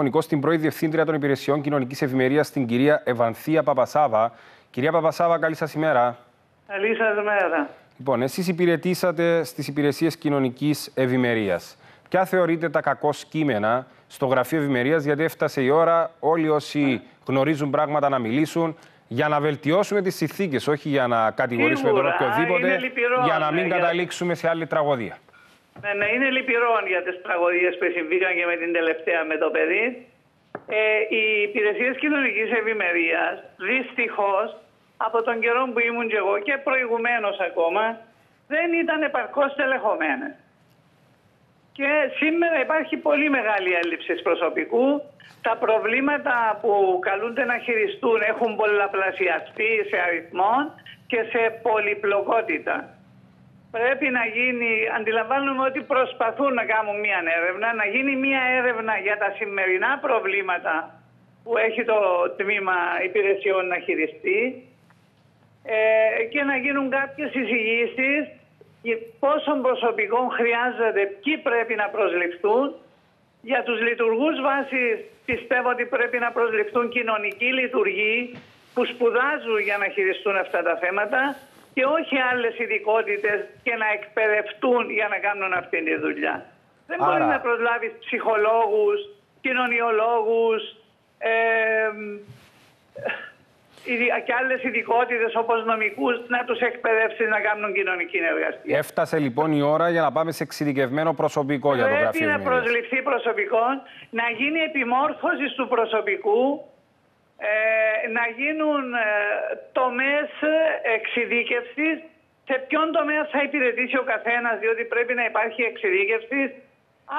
Φωνικό στην πρώην Διευθύντρια των Υπηρεσιών Κοινωνικής Ευημερίας, την κυρία Ευανθία Παπασάβα. Κυρία Παπασάβα, καλή σας ημέρα. Καλή σας ημέρα. Λοιπόν, εσείς υπηρετήσατε στις υπηρεσίες κοινωνικής ευημερίας. Ποια θεωρείτε τα κακό κείμενα στο Γραφείο Ευημερίας, γιατί έφτασε η ώρα όλοι όσοι γνωρίζουν πράγματα να μιλήσουν για να βελτιώσουμε τις συνθήκες, όχι για να κατηγορήσουμε τον οποιοδήποτε, για να μην καταλήξουμε σε άλλη τραγωδία. Ναι, ναι, είναι λυπηρό για τις τραγωδίες που συμβήκαν και με την τελευταία με το παιδί. Ε, οι υπηρεσίες κοινωνικής ευημερίας, δυστυχώς, από τον καιρό που ήμουν και εγώ και προηγουμένως ακόμα, δεν ήταν επαρκώς τελεχωμένε. Και σήμερα υπάρχει πολύ μεγάλη έλλειψη προσωπικού. Τα προβλήματα που καλούνται να χειριστούν έχουν πολλαπλασιαστεί σε αριθμό και σε πολυπλοκότητα πρέπει να γίνει, αντιλαμβάνουμε ότι προσπαθούν να κάνουν μία έρευνα, να γίνει μία έρευνα για τα σημερινά προβλήματα που έχει το τμήμα υπηρεσιών να χειριστεί ε, και να γίνουν κάποιες εισηγήσεις πόσο προσωπικό χρειάζεται, ποιοι πρέπει να προσληφθούν. Για τους λειτουργούς βάσης πιστεύω ότι πρέπει να προσληφθούν κοινωνικοί λειτουργοί που σπουδάζουν για να χειριστούν αυτά τα θέματα και όχι άλλες ειδικότητες και να εκπαιδευτούν για να κάνουν αυτή τη δουλειά. Δεν μπορείς να προσλάβεις ψυχολόγους, κοινωνιολόγους ε, και άλλες ειδικότητες όπως νομικούς να τους εκπαιδεύσεις να κάνουν κοινωνική εργασία. Έφτασε λοιπόν η ώρα για να πάμε σε εξειδικευμένο προσωπικό Πρέπει για το γραφείο Πρέπει να προσληφθεί προσωπικό, να γίνει επιμόρφωσης του προσωπικού ε, να γίνουν ε, τομές εξειδίκευσης. Σε ποιον τομέα θα υπηρετήσει ο καθένας, διότι πρέπει να υπάρχει εξειδίκευση.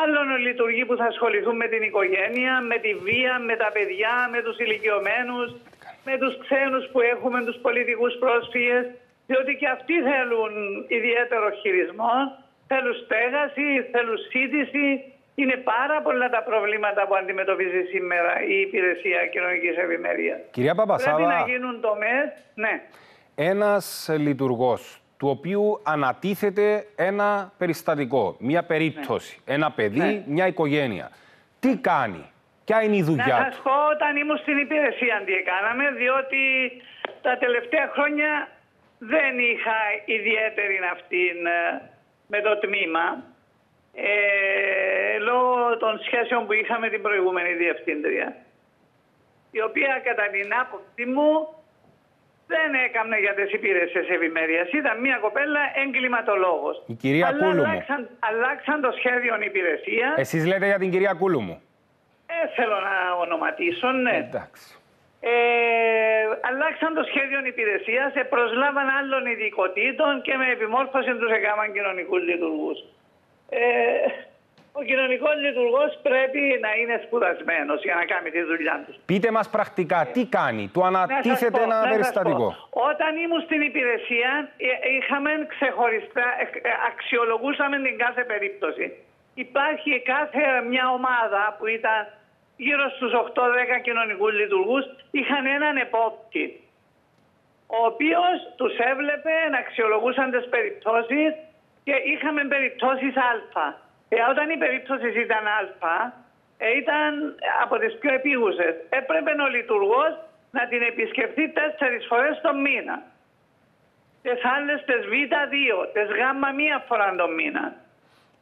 Άλλων λειτουργοί που θα ασχοληθούν με την οικογένεια, με τη βία, με τα παιδιά, με τους ηλικιωμένους, με τους ξένους που έχουμε, τους πολιτικούς πρόσφυγες, διότι και αυτοί θέλουν ιδιαίτερο χειρισμό, θέλουν στέγαση, θέλουν σύντηση, είναι πάρα πολλά τα προβλήματα που αντιμετωπίζει σήμερα η υπηρεσία κοινωνικής ευημερίας. Κυρία Παπασάβα, Πρέπει να γίνουν τομέ. Ναι. Ένας λειτουργός του οποίου ανατίθεται ένα περιστατικό, μια περίπτωση, ναι. ένα παιδί, ναι. μια οικογένεια. Τι κάνει, ποια είναι η δουλειά να σας πω όταν ήμουν στην υπηρεσία τι έκαναμε, διότι τα τελευταία χρόνια δεν είχα ιδιαίτερη αυτήν ε, με το τμήμα ε, λόγω των σχέσεων που είχαμε την προηγούμενη διευθύντρια η οποία κατά την άποψή μου δεν έκανε για τις υπηρεσίες ευημερίας. Ήταν μια κοπέλα εγκληματολόγος. Η κυρία Αλλά Κούλου αλλάξαν, μου. αλλάξαν το σχέδιο υπηρεσίας. Εσείς λέτε για την κυρία Κούλου μου. Ε, θέλω να ονοματίσω, ναι. Εντάξει. Ε, αλλάξαν το σχέδιο υπηρεσίας, προσλάβαν άλλων ειδικοτήτων και με επιμόρφωση τους έκαναν κοινωνικούς λειτουργούς. Ε, ο κοινωνικός λειτουργός πρέπει να είναι σπουδασμένος για να κάνει τη δουλειά του. Πείτε μας πρακτικά, τι κάνει, του ανατίθεται ένα περιστατικό. Όταν ήμουν στην υπηρεσία, ε, είχαμε ξεχωριστά, ε, αξιολογούσαμε την κάθε περίπτωση. Υπάρχει κάθε μια ομάδα που ήταν γύρω στους 8-10 κοινωνικούς λειτουργούς, είχαν έναν επόπτη, ο οποίος τους έβλεπε να αξιολογούσαν τις περιπτώσεις και είχαμε περιπτώσεις Α. Ε, όταν οι περιπτώσει ήταν Α, ε, ήταν από τις πιο επίγουσες. Έπρεπε ο λειτουργός να την επισκεφτεί τέσσερις φορές το μήνα. Τι άλλες τι Β2, τι Γ μία φορά το μήνα.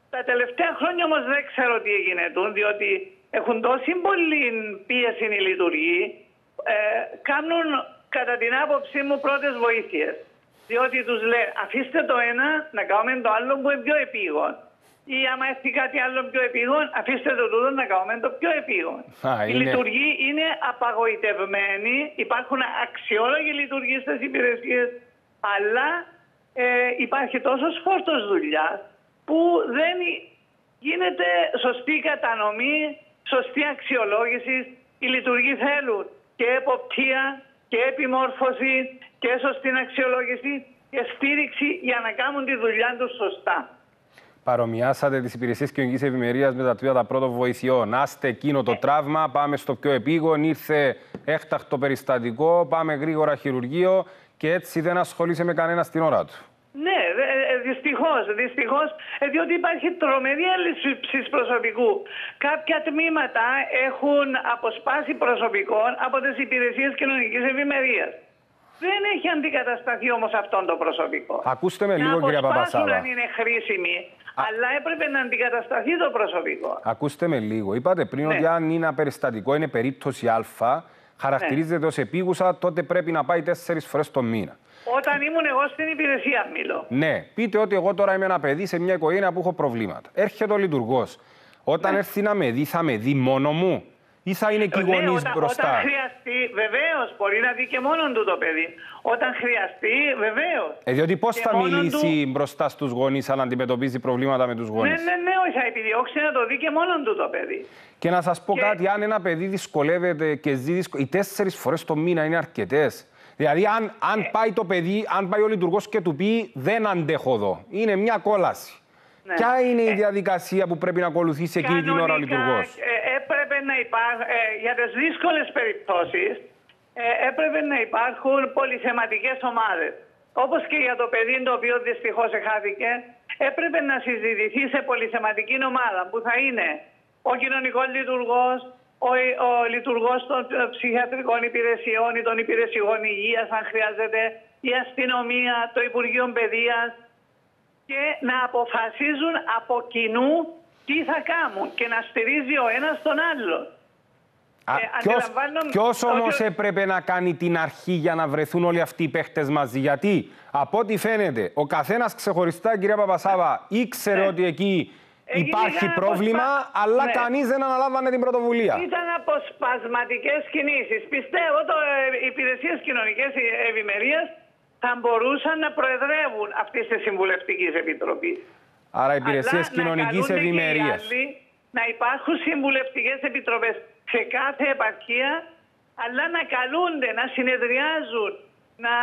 Τα τελευταία χρόνια όμως δεν ξέρω τι έγινε του, διότι έχουν τόση πολύ πίεση οι λειτουργοί, ε, κάνουν κατά την άποψή μου πρώτες βοήθειες. Διότι τους λέει, αφήστε το ένα να κάνουμε το άλλο που είναι πιο επίγον. Ή άμα έρθει κάτι άλλο πιο επίγον, αφήστε το τούτο να κάνουμε το πιο επίγον. Α, Η λειτουργοί είναι απαγοητευμένοι, υπάρχουν αξιόλογοι λειτουργοί στις υπηρεσίες, αλλά ε, υπάρχει τόσος φόρτο δουλειάς που δεν γίνεται σωστή κατανομή, σωστή αξιολόγηση. Οι λειτουργοί θέλουν και εποπτεία και επιμόρφωση και σωστή αξιολόγηση και στήριξη για να κάνουν τη δουλειά τους σωστά. Παρομοιάσατε τις υπηρεσίες κοινωνικής ευημερίας με τα τμήματα πρώτων βοηθειών. Άστε εκείνο το ναι. τραύμα, πάμε στο πιο επίγον, ήρθε έκτακτο περιστατικό, πάμε γρήγορα χειρουργείο και έτσι δεν ασχολείσαι με κανένα στην ώρα του. Ναι, ε, δυστυχώ Δυστυχώς, δυστυχώς, ε, διότι υπάρχει τρομερή έλλειψη προσωπικού. Κάποια τμήματα έχουν αποσπάσει προσωπικών από τις υπηρεσίες κοινωνικής ευημερίας. Δεν έχει αντικατασταθεί όμως αυτό το προσωπικό. Ακούστε με λίγο, κυρία Παπασάβα. αν είναι χρήσιμοι, αλλά έπρεπε να αντικατασταθεί το προσωπικό. Ακούστε με λίγο. Είπατε πριν ναι. ότι αν είναι ένα περιστατικό, είναι περίπτωση Α, χαρακτηρίζεται ναι. ως επίγουσα, τότε πρέπει να πάει τέσσερις φορές το μήνα. Όταν ήμουν εγώ στην υπηρεσία, μιλώ. Ναι, πείτε ότι εγώ τώρα είμαι ένα παιδί σε μια οικογένεια που έχω προβλήματα. Έρχεται ο λειτουργός. Όταν ναι. έρθει να με δει, θα με δει μόνο μου ή θα είναι και οι ναι, γονείς μπροστά. Όταν χρειαστεί, βεβαίως, μπορεί να δει και μόνο του το παιδί. Όταν χρειαστεί, βεβαίως. Ε, διότι πώς θα μιλήσει του... μπροστά στους γονείς αν αντιμετωπίζει προβλήματα με τους γονείς; Ναι, ναι, ναι, όχι, θα επιδιώξει να το δει και μόνο του το παιδί. Και να σας πω κάτι, αν ένα παιδί δυσκολεύεται και ζει δυσκο... οι τέσσερις φορές το μήνα είναι αρκετές. Δηλαδή, αν, αν ε. πάει το παιδί, αν πάει ο λειτουργός και του πει Δεν αντέχω εδώ, είναι μια κόλαση. Ναι. Ποια είναι η ε. διαδικασία που πρέπει να ακολουθήσει εκείνη την ώρα ο λειτουργός; Ε, έπρεπε να υπάρχουν, για τις δύσκολες περιπτώσεις, έπρεπε να υπάρχουν πολυθεματικές ομάδες. Όπως και για το παιδί το οποίο δυστυχώς εχάθηκε, έπρεπε να συζητηθεί σε πολυθεματική ομάδα που θα είναι ο κοινωνικός λειτουργός, ο, ο λειτουργός των ψυχιατρικών υπηρεσιών ή των υπηρεσιών υγείας, αν χρειάζεται, η αστυνομία, το Υπουργείο Παιδείας και να αποφασίζουν από κοινού τι θα κάνουν και να στηρίζει ο ένας τον άλλο. Ε, ποιος, όμως έπρεπε να κάνει την αρχή για να βρεθούν όλοι αυτοί οι παίχτες μαζί. Γιατί από ό,τι φαίνεται ο καθένας ξεχωριστά κυρία Παπασάβα ήξερε ναι. ότι εκεί Υπάρχει πρόβλημα, αλλά ναι. κανείς δεν αναλάμβανε την πρωτοβουλία. Ήταν αποσπασματικές κινήσεις. Πιστεύω ότι ε, οι υπηρεσίες κοινωνική ευημερία θα μπορούσαν να προεδρεύουν αυτής της συμβουλευτικής επιτροπής. Άρα, υπηρεσίες κοινωνικής ευημερίας. Να υπάρχουν συμβουλευτικές επιτροπές σε κάθε επαρχία, αλλά να καλούνται, να συνεδριάζουν, να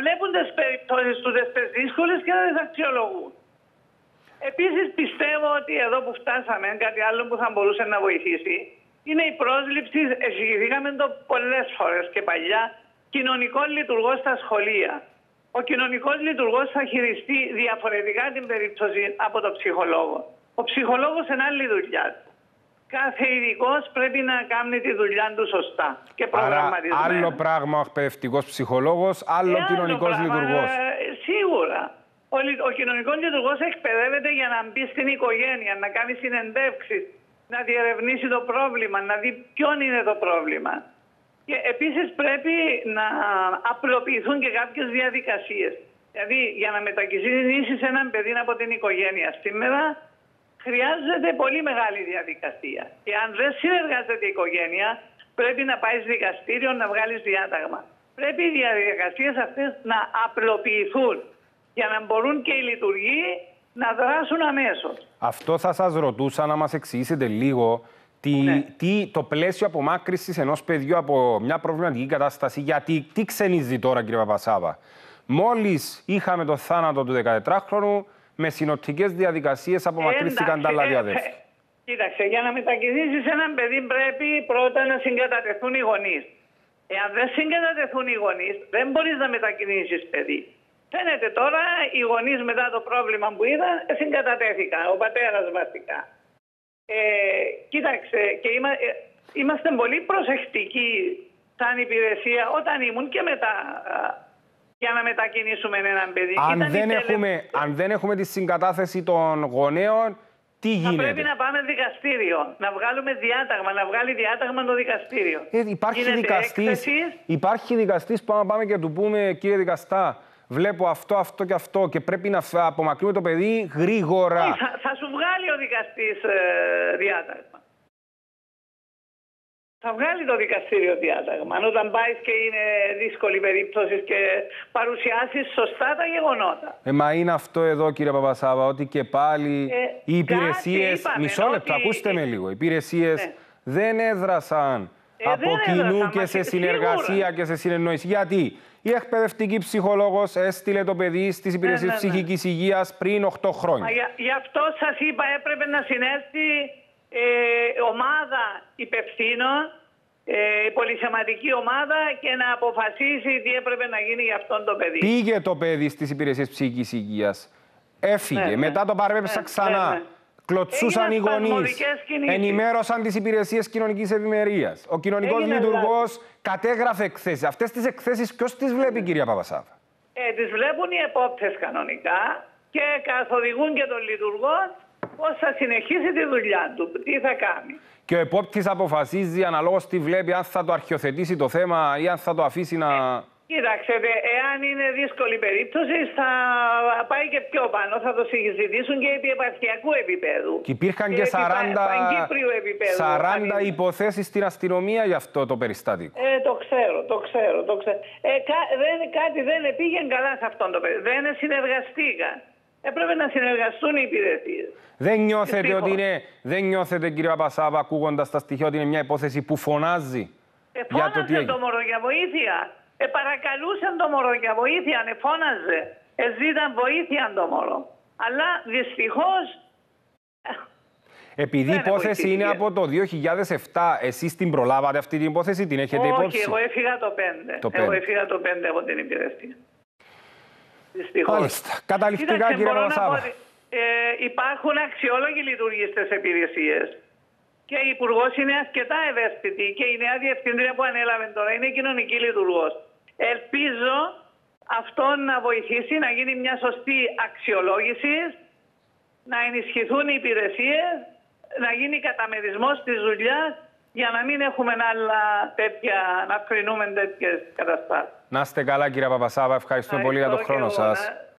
βλέπουν τις περιπτώσεις τους δύσκολες και να τις αξιολογούν. Επίσης πιστεύω ότι εδώ που φτάσαμε, κάτι άλλο που θα μπορούσε να βοηθήσει, είναι η πρόσληψη, εξηγηθήκαμε το πολλές φορές και παλιά, κοινωνικό λειτουργό στα σχολεία. Ο κοινωνικός λειτουργός θα χειριστεί διαφορετικά την περίπτωση από τον ψυχολόγο. Ο ψυχολόγος είναι άλλη δουλειά. Κάθε ειδικός πρέπει να κάνει τη δουλειά του σωστά και προγραμματισμένα. Άρα, άλλο πράγμα ο εκπαιδευτικός ψυχολόγος, άλλο κοινωνικός λειτουργός. Ε, σίγουρα. Ο, ο κοινωνικός λειτουργός εκπαιδεύεται για να μπει στην οικογένεια, να κάνει συνεντεύξεις, να διερευνήσει το πρόβλημα, να δει ποιον είναι το πρόβλημα. Και επίσης πρέπει να απλοποιηθούν και κάποιες διαδικασίες. Δηλαδή, για να μετακινήσει έναν παιδί από την οικογένεια σήμερα, χρειάζεται πολύ μεγάλη διαδικασία. Και αν δεν συνεργάζεται η οικογένεια, πρέπει να πάει δικαστήριο να βγάλει διάταγμα. Πρέπει οι διαδικασίες αυτές να απλοποιηθούν για να μπορούν και οι λειτουργοί να δράσουν αμέσως. Αυτό θα σας ρωτούσα να μας εξηγήσετε λίγο τι, ναι. τι, το πλαίσιο απομάκρυσης ενός παιδιού από μια προβληματική κατάσταση. Γιατί τι ξενίζει τώρα κύριε Παπασάβα; Μόλις είχαμε το θάνατο του 14χρονου, με συνοπτικές διαδικασίες απομακρύστηκαν τα άλλα διαδεύτη. Ε, κοίταξε, για να μετακινήσεις έναν παιδί πρέπει πρώτα να συγκατατεθούν οι γονείς. Εάν δεν συγκατατεθούν οι γονείς, δεν μπορείς να μετακινήσεις παιδί. Φαίνεται τώρα οι γονείς μετά το πρόβλημα που είδαν συγκατατέθηκαν, ο πατέρας βασικά. Ε, κοίταξε, και ε, είμαστε πολύ προσεκτικοί σαν υπηρεσία όταν ήμουν και μετά για να μετακινήσουμε έναν παιδί. Αν, δεν έχουμε, αν δεν έχουμε τη συγκατάθεση των γονέων, τι γίνεται; Θα πρέπει να πάμε δικαστήριο, να βγάλουμε διάταγμα, να βγάλει διάταγμα το δικαστήριο. Ε, υπάρχει δικαστής, υπάρχει δικαστής που πάμε και του πούμε κύριε δικαστά, βλέπω αυτό, αυτό και αυτό και πρέπει να απομακρύνουμε το παιδί γρήγορα. Θα, θα σου βγάλει ο δικαστής ε, διάταγμα. Θα βγάλει το δικαστήριο διάταγμα. Όταν πάει και είναι δύσκολη περίπτωση και παρουσιάσεις σωστά τα γεγονότα. Ε, μα είναι αυτό εδώ, κύριε Παπασάβα, ότι και πάλι ε, οι υπηρεσίε. Μισό λεπτό, ακούστε με λίγο. Οι υπηρεσίες ναι. δεν έδρασαν ε, από κοινού και σε συνεργασία και σε συνεννόηση. Γιατί; Η εκπαιδευτική ψυχολόγος έστειλε το παιδί στις υπηρεσίες ναι, ναι, ναι. ψυχικής υγείας πριν 8 χρόνια. Για, γι' αυτό σας είπα, έπρεπε να συνέρθει ε, ομάδα υπευθύνων, ε, η πολυσεματική ομάδα και να αποφασίσει τι έπρεπε να γίνει για αυτόν το παιδί. Πήγε το παιδί στις υπηρεσίες ψυχικής υγείας. Έφυγε. Ναι, ναι. Μετά το παρέπεψα Ναι, ξανά. ναι, ναι. Κλωτσούσαν οι Έγιναν γονείς. σπασμωδικές κινήσεις. Ενημέρωσαν τις υπηρεσίες κοινωνικής ευημερίας. Ο κοινωνικός Έγιναν λειτουργός κατέγραφε εκθέσεις. Αυτές τις εκθέσεις ποιος τις βλέπει, κυρία Παπασάβα; Ε, τις βλέπουν οι επόπτες κανονικά και καθοδηγούν και τον λειτουργό πώς θα συνεχίσει τη δουλειά του, τι θα κάνει. Και ο επόπτης αποφασίζει αναλόγως τι βλέπει, αν θα το αρχιοθετήσει το θέμα ή αν θα το αφήσει να. Κοίταξε, δε, εάν είναι δύσκολη περίπτωση θα πάει και πιο πάνω, θα το συζητήσουν και επί επαρχιακού επίπεδου. Και υπήρχαν και επί 40, πα- παγκύπριου επίπεδου. 40 αν- υποθέσεις στην αστυνομία για αυτό το περιστατικό. Ε, το ξέρω, το ξέρω, το ξέρω. Ε, κα, δεν, κάτι δεν πήγαινε καλά σε αυτόν το παιδί. Δεν συνεργαστήκαν. Έπρεπε να συνεργαστούν οι υπηρεσίες. Δεν νιώθετε Δυστυχώς. ότι είναι, δεν νιώθετε κύριε Παπασάβα ακούγοντας τα στοιχεία ότι είναι μια υπόθεση που φωνάζει Ε, για το τι φώναζε έγινε. το μωρό για βοήθεια. Ε, παρακαλούσαν το μωρό για βοήθεια, ναι, φώναζε. Ε, ζήταν βοήθεια το μωρό. Αλλά δυστυχώς Επειδή η Δεν υπόθεση είναι βοηθήθηκε. από το 2007, εσείς την προλάβατε αυτή την υπόθεση, την έχετε όχι, υπόψη. εγώ έφυγα το 5. Το Εγώ πέντε. έφυγα το 5 από την υπηρεσία. Δυστυχώς. Μάλιστα. Καταληκτικά, Κοίταξε, κύριε μπορώ να Παπασάβα. πω ότι, ε, υπάρχουν αξιόλογοι λειτουργοί στις υπηρεσίες. Και η Υπουργός είναι αρκετά ευαίσθητη και η νέα διευθύντρια που ανέλαβε τώρα είναι κοινωνική λειτουργός. Ελπίζω αυτό να βοηθήσει να γίνει μια σωστή αξιολόγηση, να ενισχυθούν οι υπηρεσίες, να γίνει καταμερισμός της δουλειάς για να μην έχουμε άλλα τέτοια, να κρινούμε τέτοιες καταστάσεις. Να είστε καλά κύριε Παπασάβα, ευχαριστώ πολύ για τον Ευχαριστώ χρόνο και εγώ, σας. να-